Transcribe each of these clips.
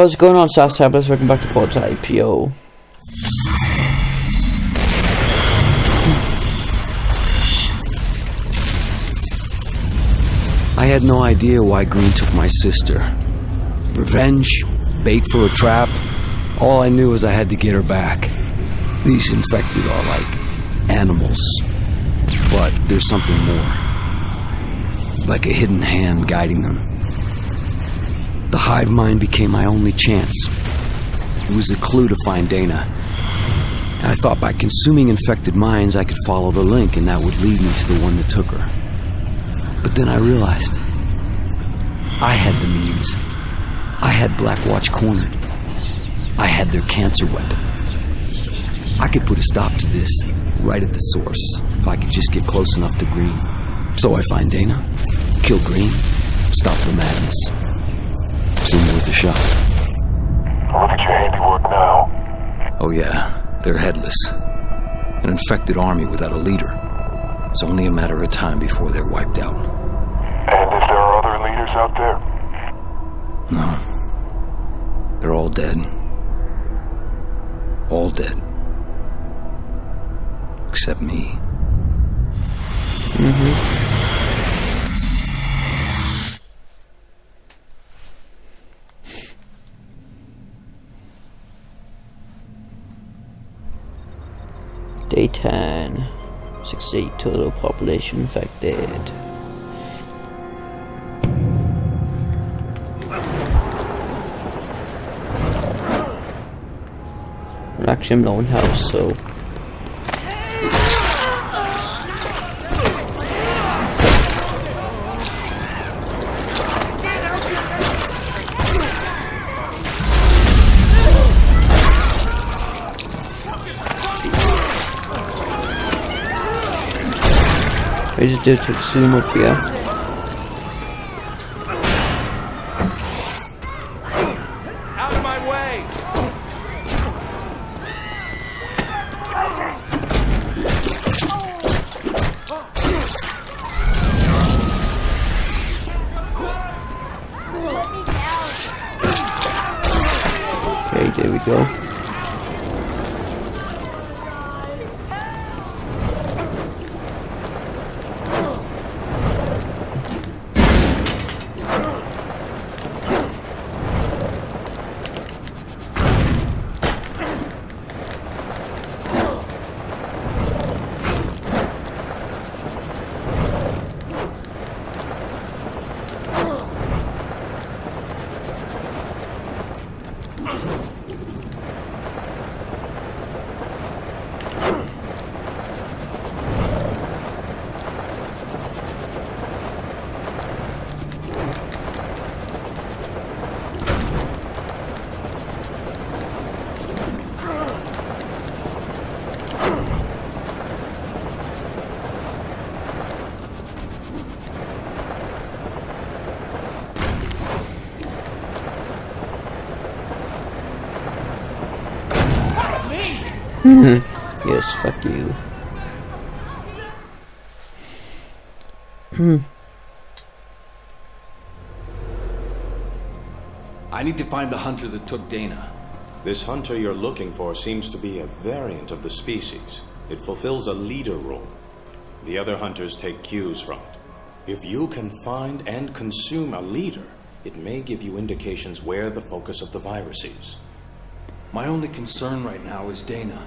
What's going on, South Tablets? Welcome back to Pod's IPO. I had no idea why Green took my sister. Revenge? Bait for a trap? All I knew was I had to get her back. These infected are like animals. But there's something more. Like a hidden hand guiding them. The hive mind became my only chance. It was a clue to find Dana. I thought by consuming infected minds I could follow the link and that would lead me to the one that took her. But then I realized I had the means. I had Blackwatch cornered. I had their cancer weapon. I could put a stop to this right at the source if I could just get close enough to Green. So I find Dana, kill Green, stop the madness. Seemed worth a shot. Look at your handiwork now. Oh yeah, they're headless. An infected army without a leader. It's only a matter of time before they're wiped out. And if there are other leaders out there, No. They're all dead. All dead. Except me. Mm-hmm. Day 10. 68 total population infected. Actually, I'm low in health, so. I just did to zoom up yes, fuck you. Hmm. I need to find the hunter that took Dana. This hunter you're looking for seems to be a variant of the species. It fulfills a leader role. The other hunters take cues from it. If you can find and consume a leader, it may give you indications where the focus of the virus is. My only concern right now is Dana.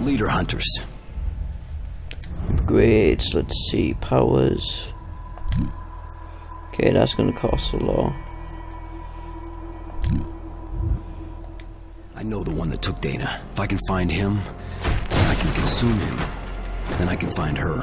Leader hunters. Upgrades, let's see, powers. Okay, that's gonna cost a lot. I know the one that took Dana. If I can find him, I can consume him. Then I can find her.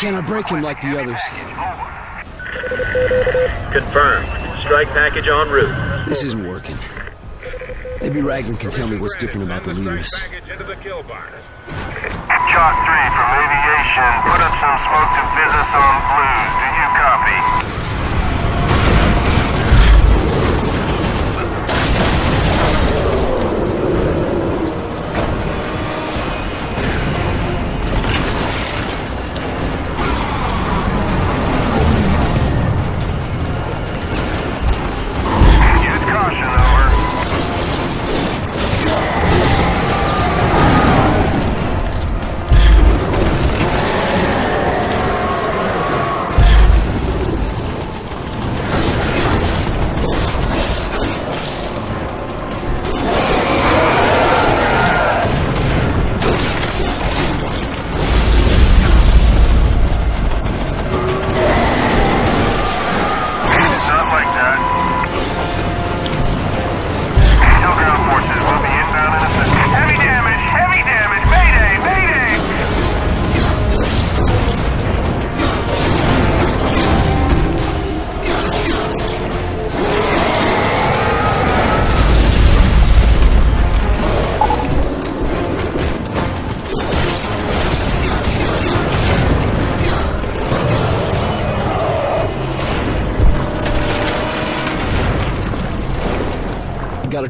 Can't I break him like the others? Confirmed. Strike package en route. This isn't working. Maybe Ragland can tell me what's different about the leaders. Chalk 3 from aviation. Put up some smoke to business on blues. Do you copy?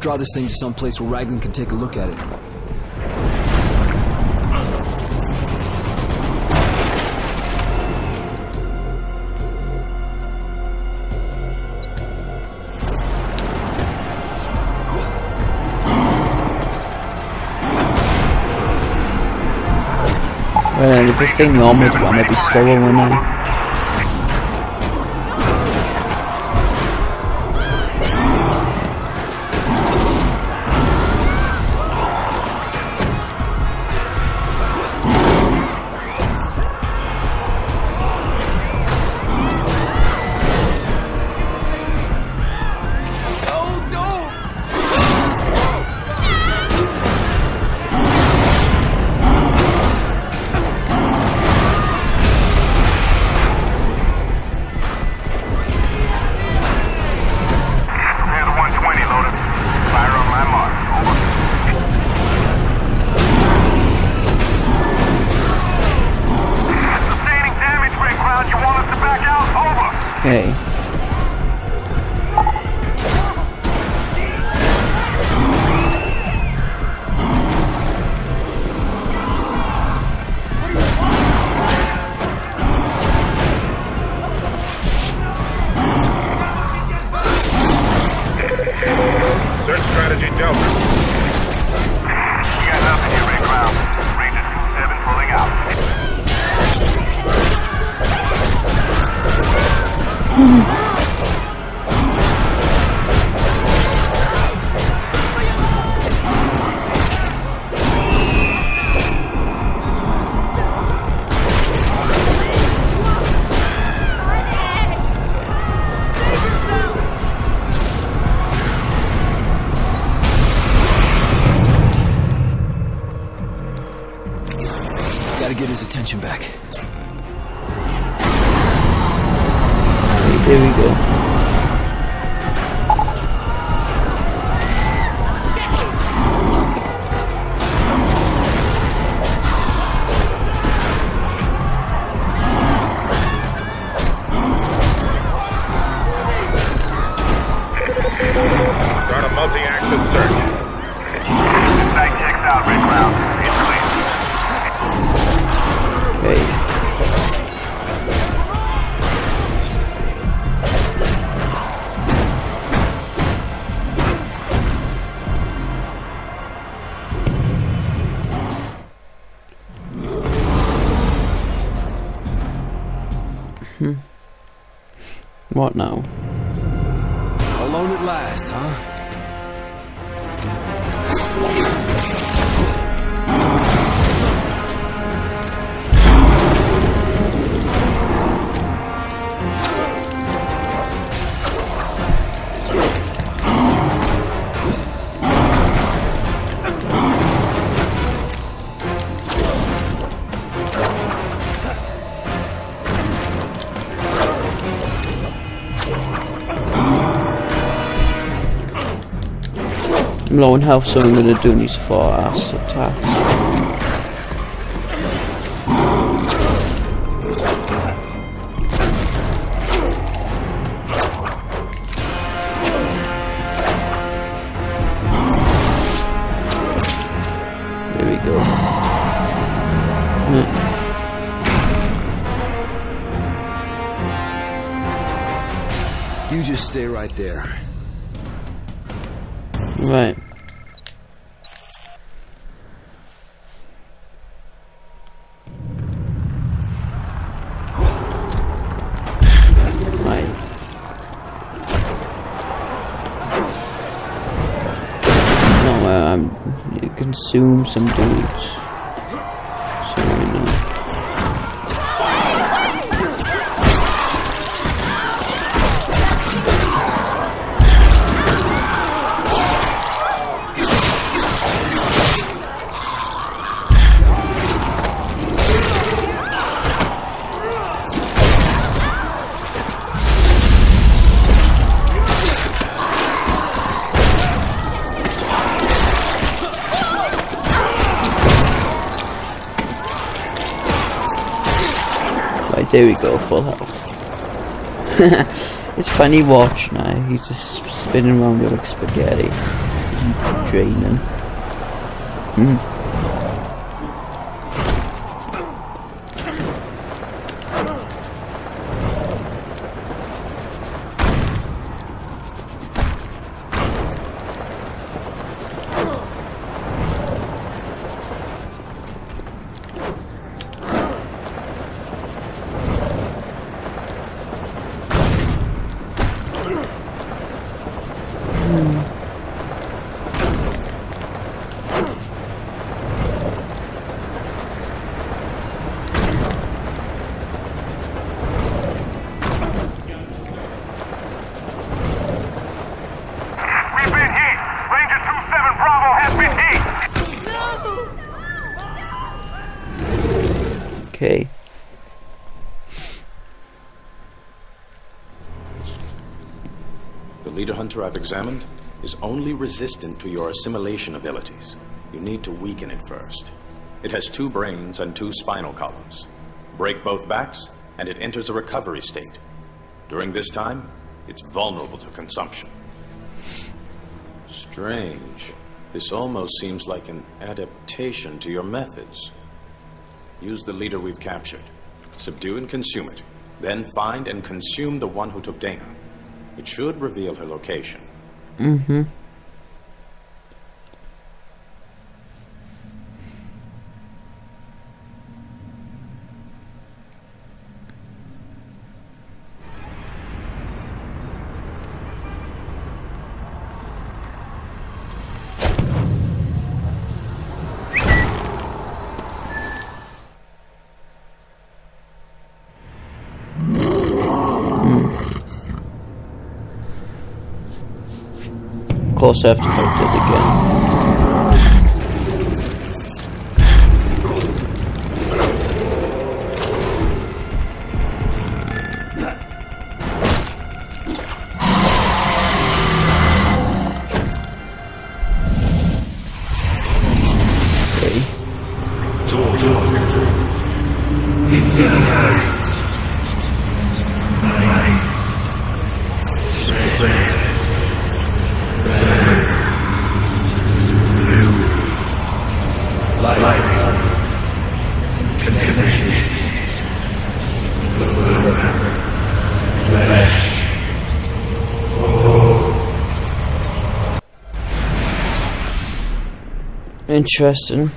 Draw this thing to some place where Ragland can take a look at it. Well, if this thing normal, one might be I'm low on health, so I'm gonna do these four ass attacks. Some go, full health. it's funny watch now, he's just spinning around like spaghetti. He's draining. Hunter I've examined is only resistant to your assimilation abilities. You need to weaken it first. It has two brains and two spinal columns. Break both backs, and it enters a recovery state. During this time, it's vulnerable to consumption. Strange. This almost seems like an adaptation to your methods. Use the leader we've captured. Subdue and consume it. Then find and consume the one who took Dana. It should reveal her location. Mm-hmm. Of course I have Interesting.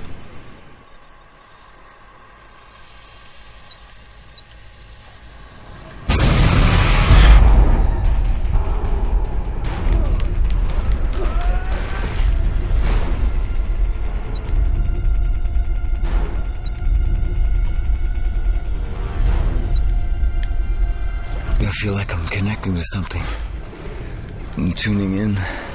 I feel like I'm connecting to something. I'm tuning in.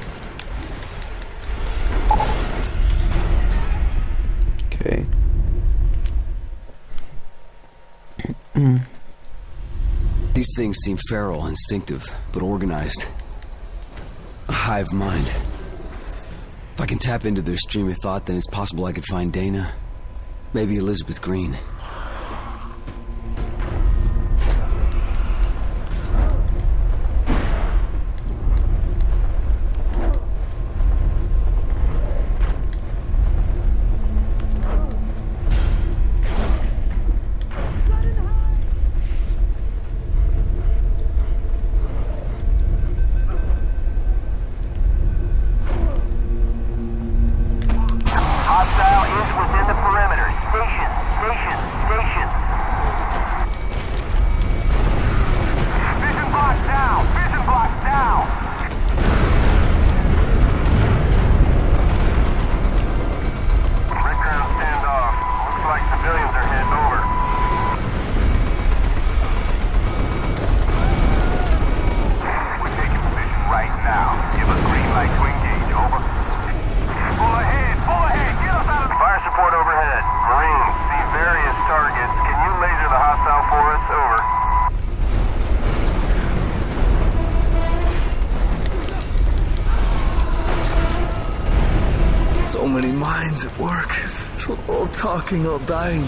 These things seem feral, instinctive, but organized. A hive mind. If I can tap into their stream of thought, then it's possible I could find Dana. Maybe Elizabeth Green. fucking dying.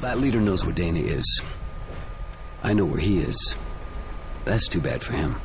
That leader knows where Dana is. I know where he is. That's too bad for him.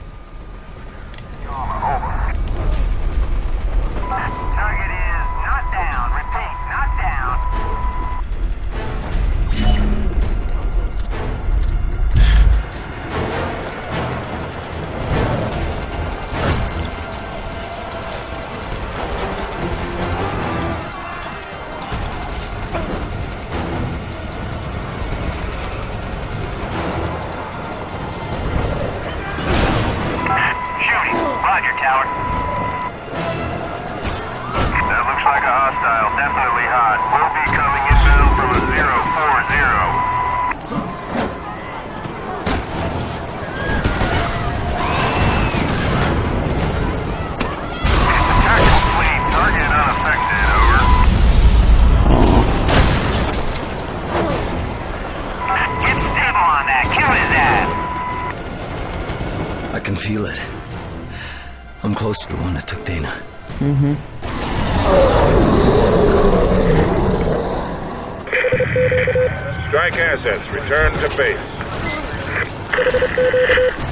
Strike assets return to base.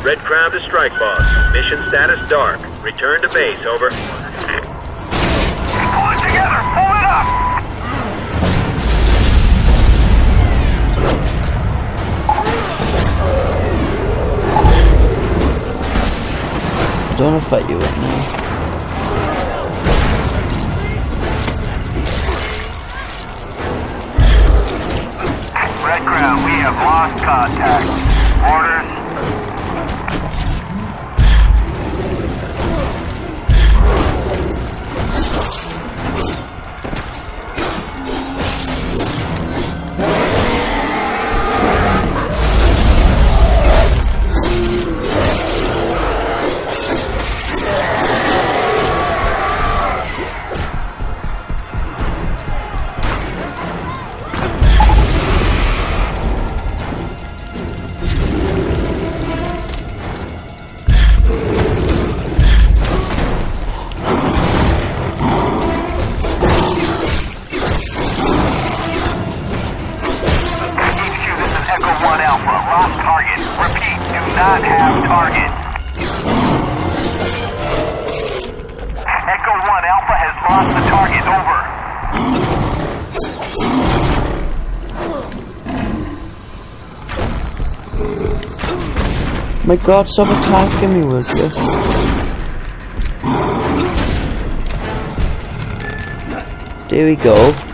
Red Crown to Strike Boss. Mission status dark. Return to base, over. Pull it together! Pull it up! don't fight you right now. We have lost contact. God, stop attacking me, with this. There we go.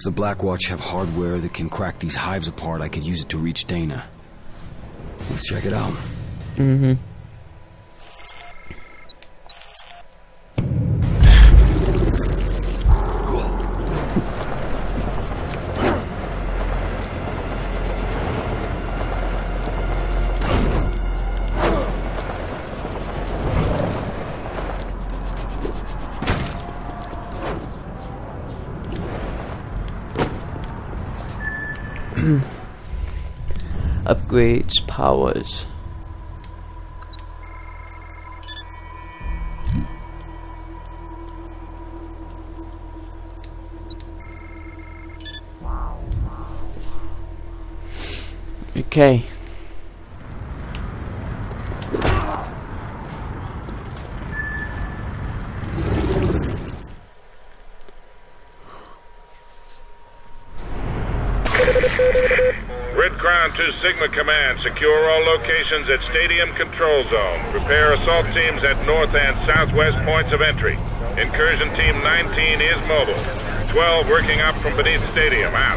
If the Black Watch have hardware that can crack these hives apart, I could use it to reach Dana. Let's check it out. Mm-hmm. Mm-hmm. Upgrades powers. Okay. 2 Sigma Command, secure all locations at Stadium Control Zone. Prepare assault teams at north and southwest points of entry. Incursion Team 19 is mobile. 12 working up from beneath Stadium. Out.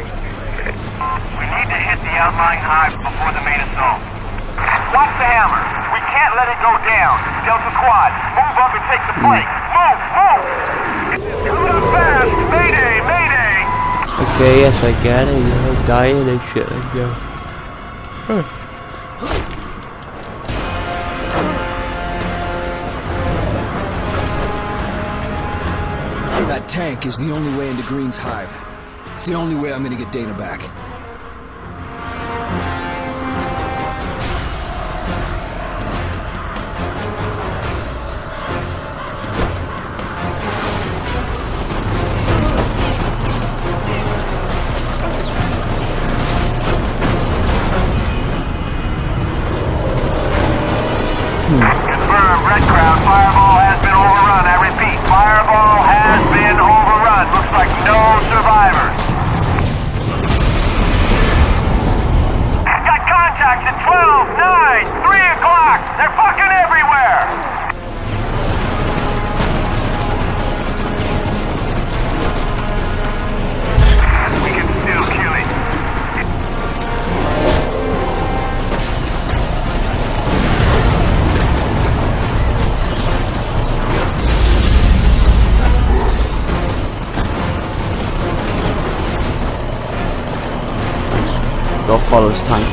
We need to hit the outlying hive before the main assault. Watch the hammer. We can't let it go down. Delta Quad, move up and take the flank. Move, move! Coming up fast! Mayday, mayday! Okay, yes, I get it. You're dying and shit. Let's go. That tank is the only way into Green's hive. It's the only way I'm gonna get Dana back. They're fucking everywhere. We can still kill it. Go follow tank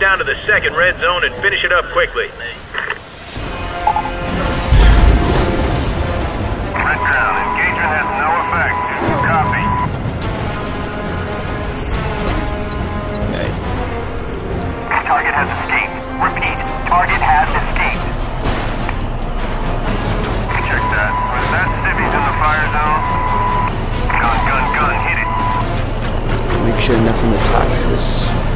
Down to the second red zone and finish it up quickly. Red Crown, engagement has no effect. Copy. Target has escaped. Repeat, target has escaped. Check that. Was that civvies in the fire zone? Gun, gun, gun, hit it. Make sure nothing attacks us.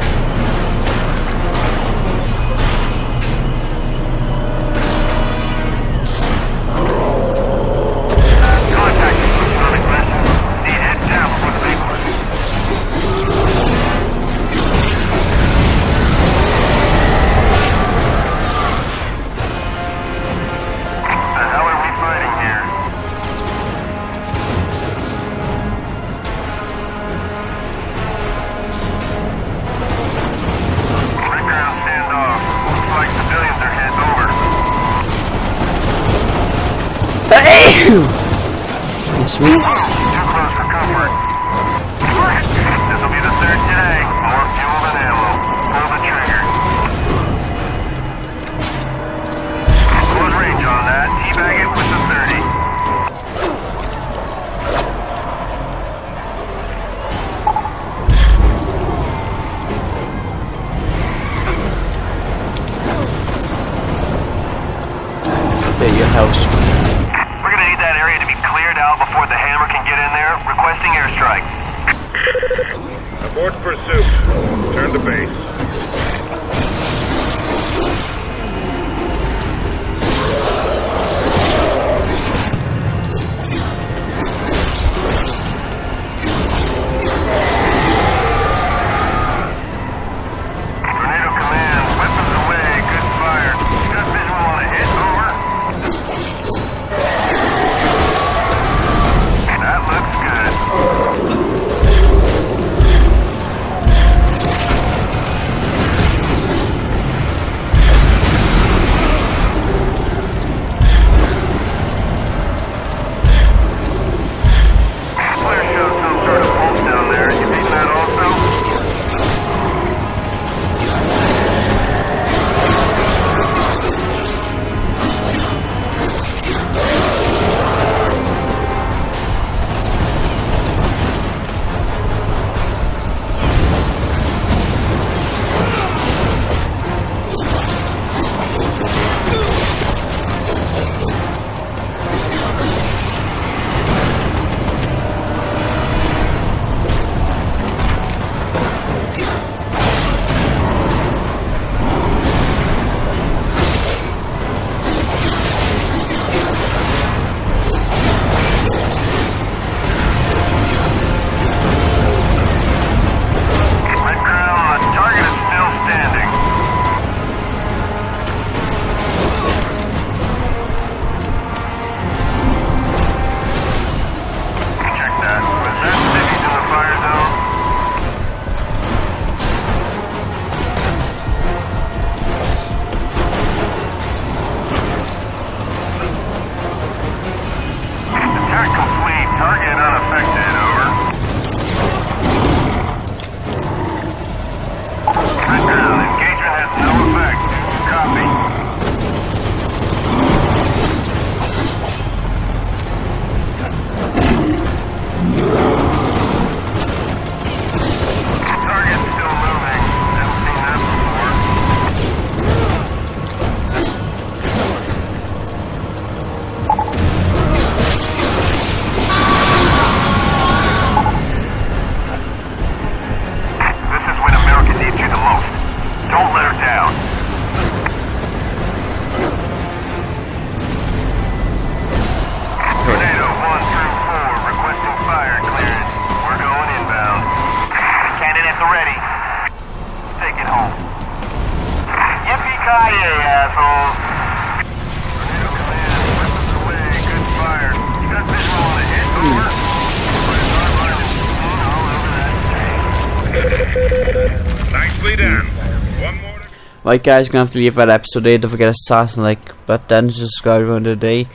Right guys, gonna have to leave that episode there. Don't forget to start and like, but then subscribe on the day.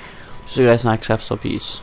See you guys next episode. Peace.